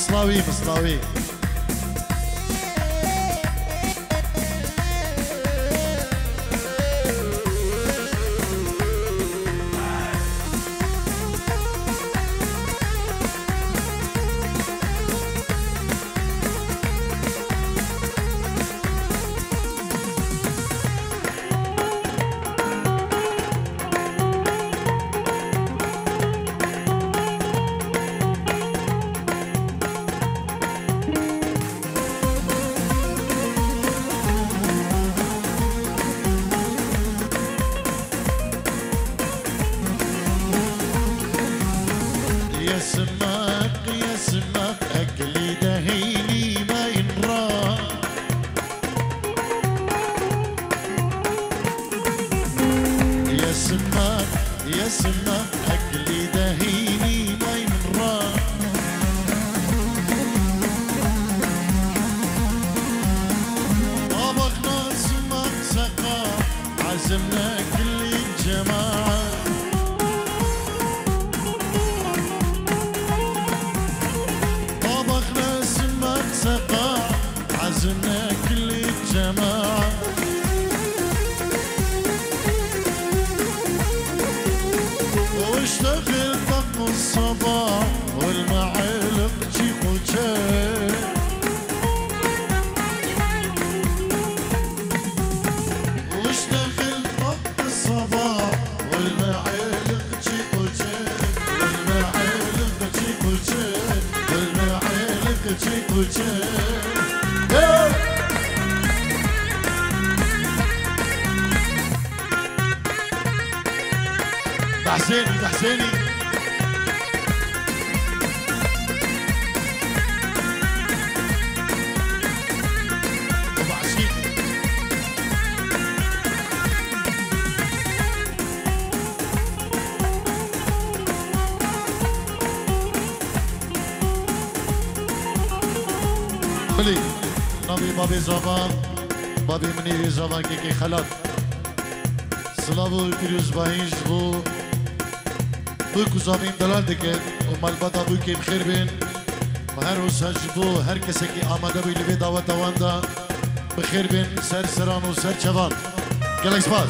Благослови, благослови. يا سماك الصباح والمعالق جيب وجاي واشتغل طق الصباح والمعالق جيب وجاي والمعالق جيب وجاي والمعالق جيب حسيني حسيني بلي نبي بابي زبان بابي منيري زبان كيكي خلق سلافو پیروز باهیش بو بو کزامین دلال دکن و ملبتا بو که بخیر بین و هر روز هج بو هر کسی که آمده بی لبی دعوت واندا بخیر بین سر سران و سر چوان گلک سپاس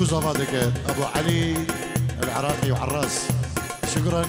زبا دكت أبو علي العراقي وعراس. شكرا.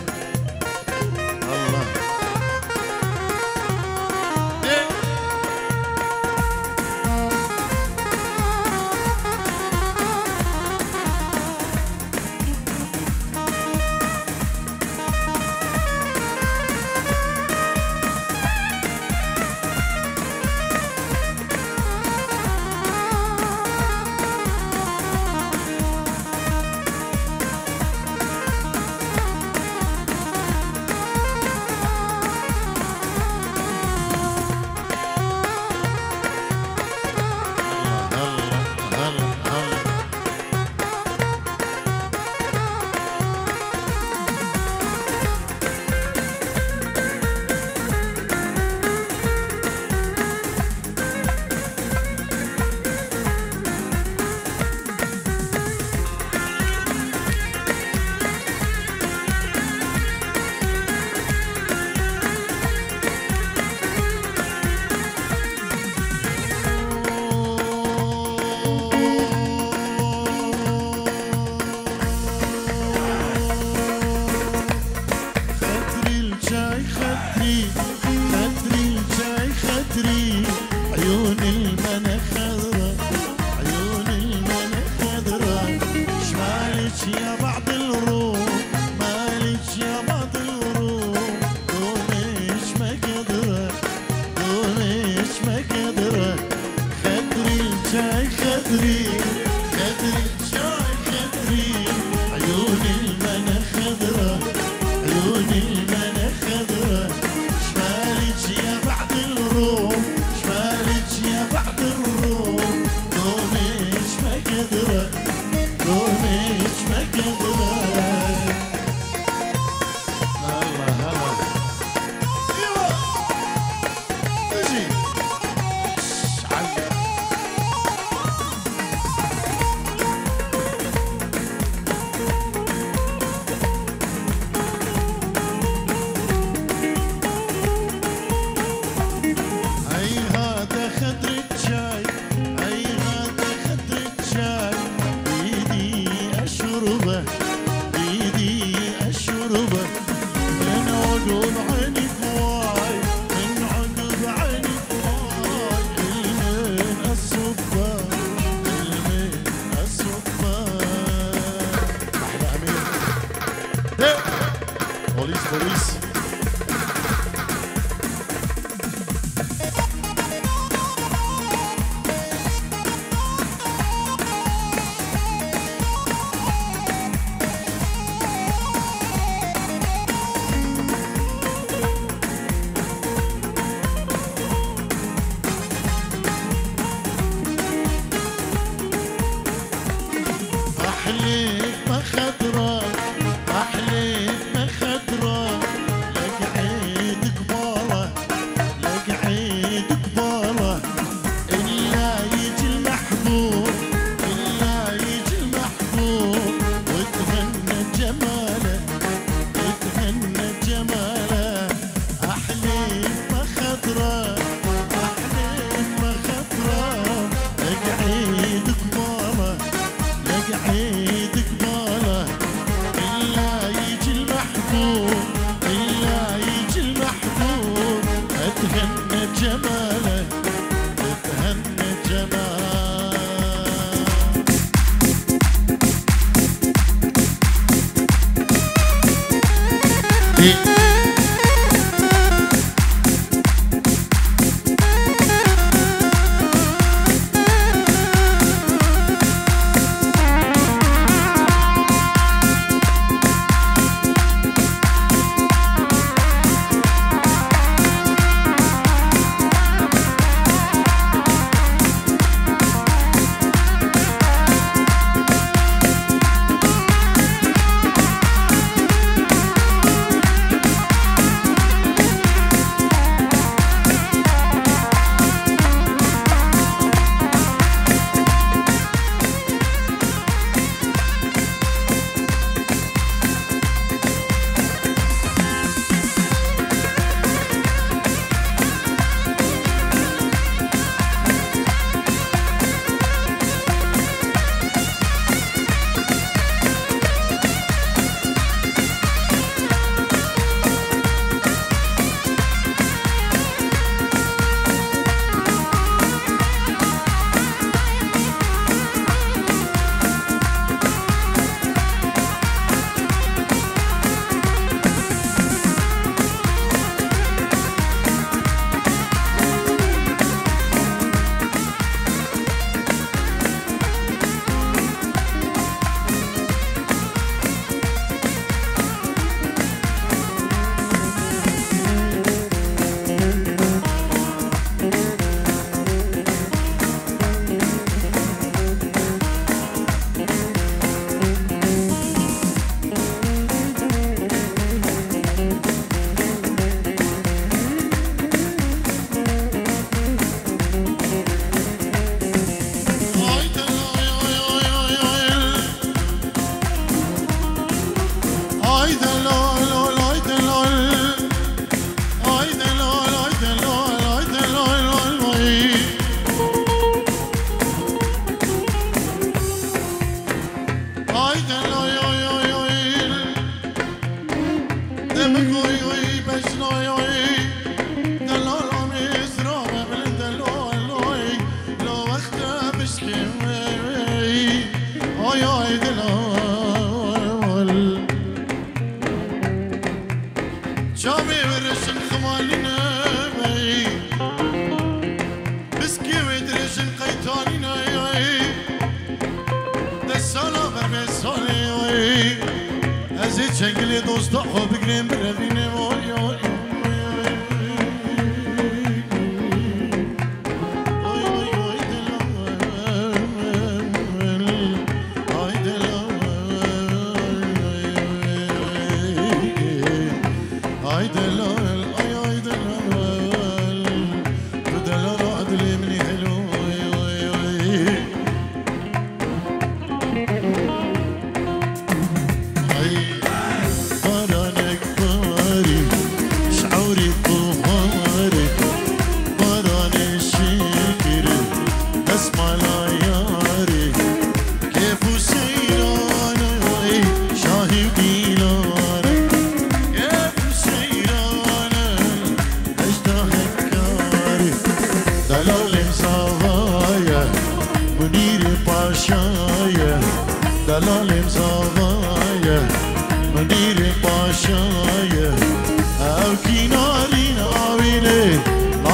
خب بگریم بروینم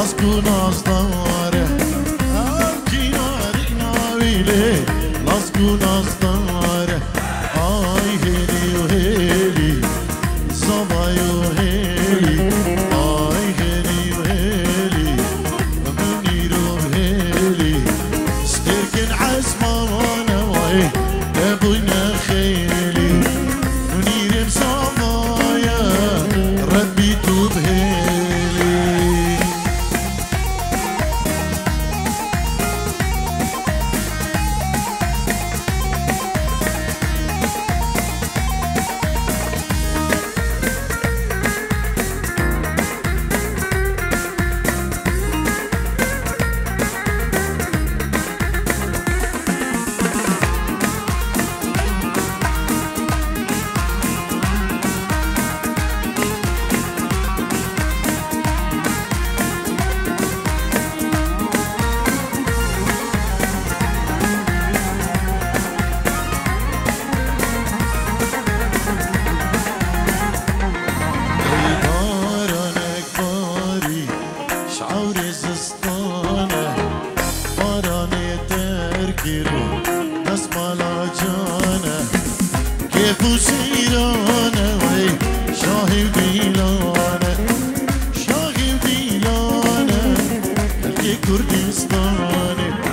Lasgunazlar Al kinarina bile Lasgunazlar Kurdistan.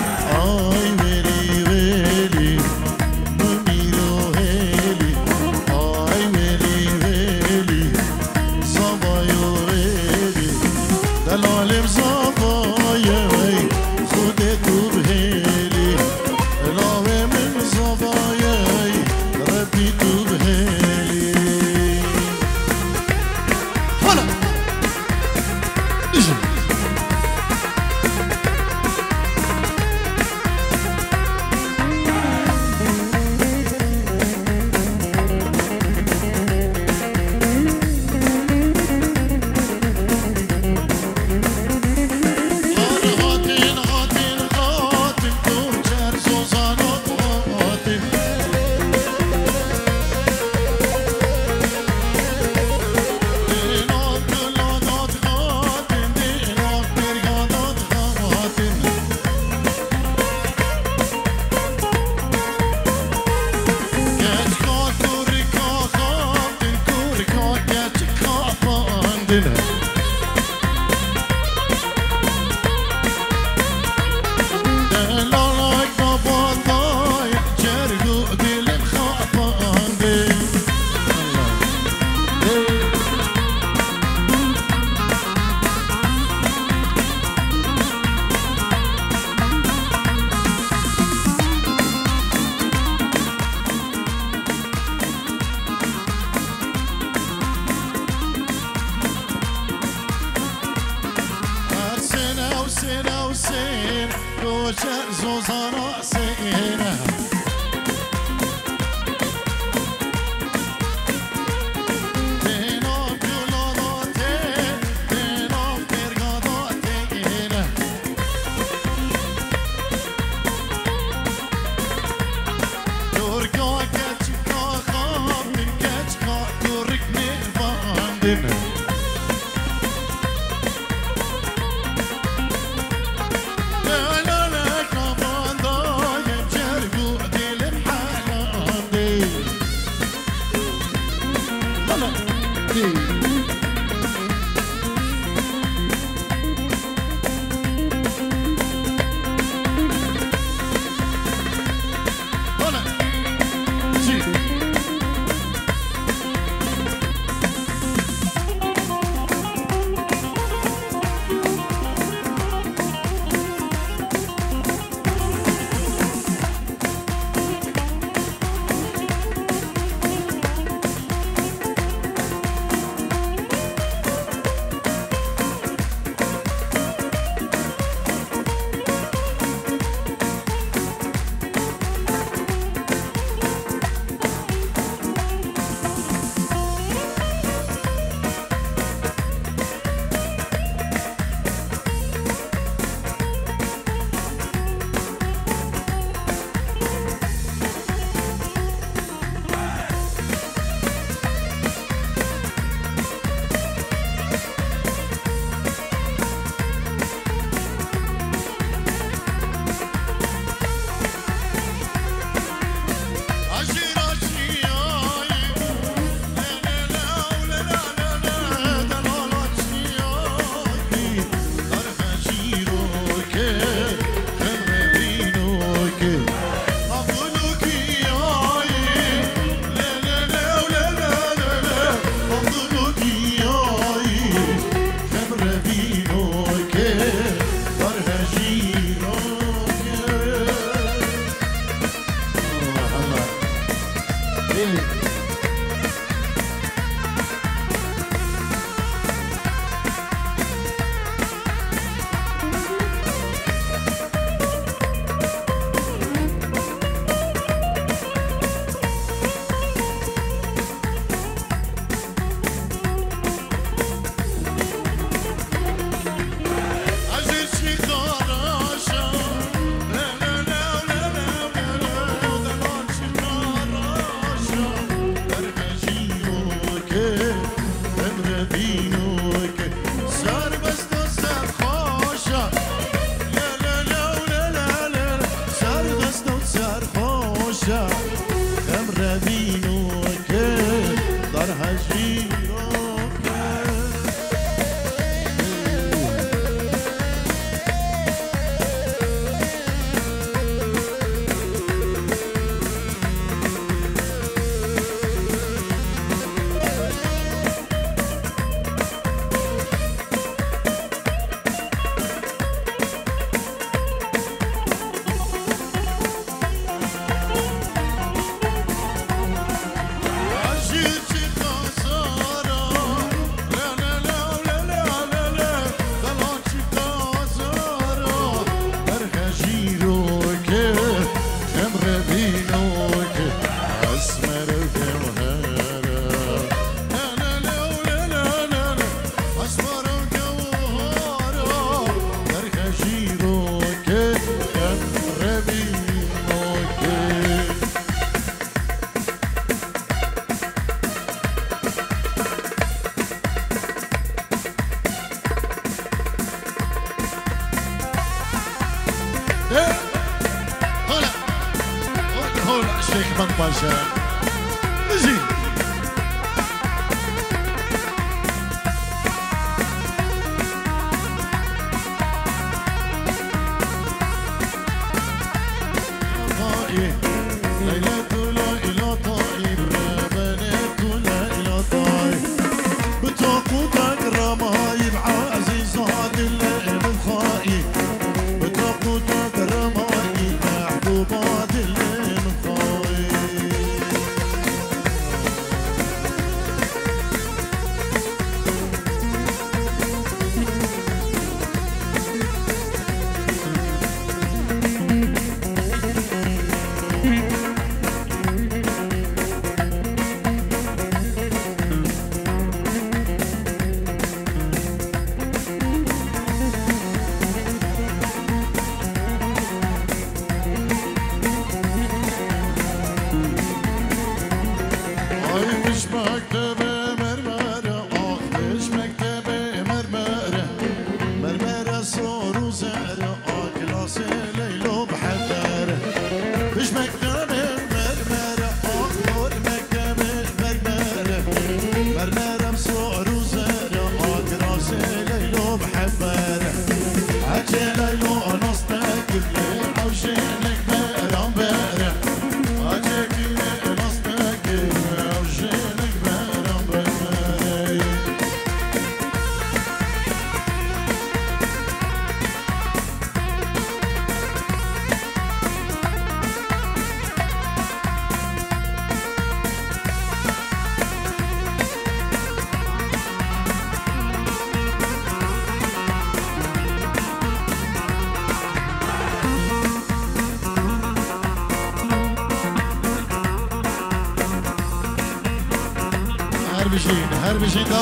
Rosanna بشین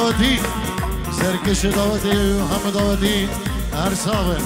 داوتی سرکش داوتی همه داوتی هر ساوه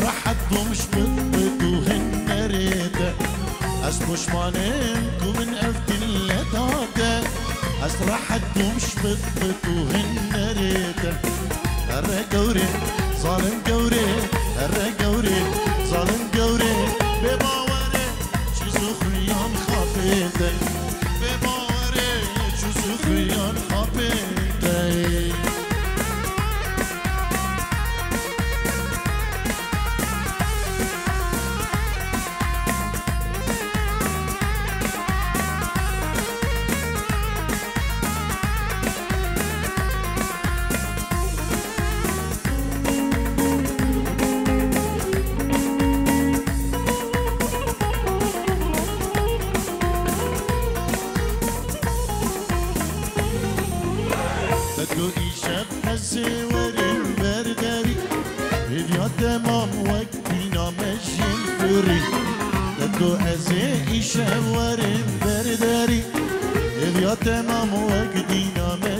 بومش بطبطو هنريده از پشمانم کو من افدل داده از راحت بومش بطبطو هنريده هره قوري ظالم قوري. هره قوري ظالم قوري. بباوري چیزو خیان خافیده بباوري چیزو خیان خافیده دو ایشب نزوری بردری یاد ما وقتی نامشین فوری دو از ایشب ورین بردری یاد ما وقتی نامشین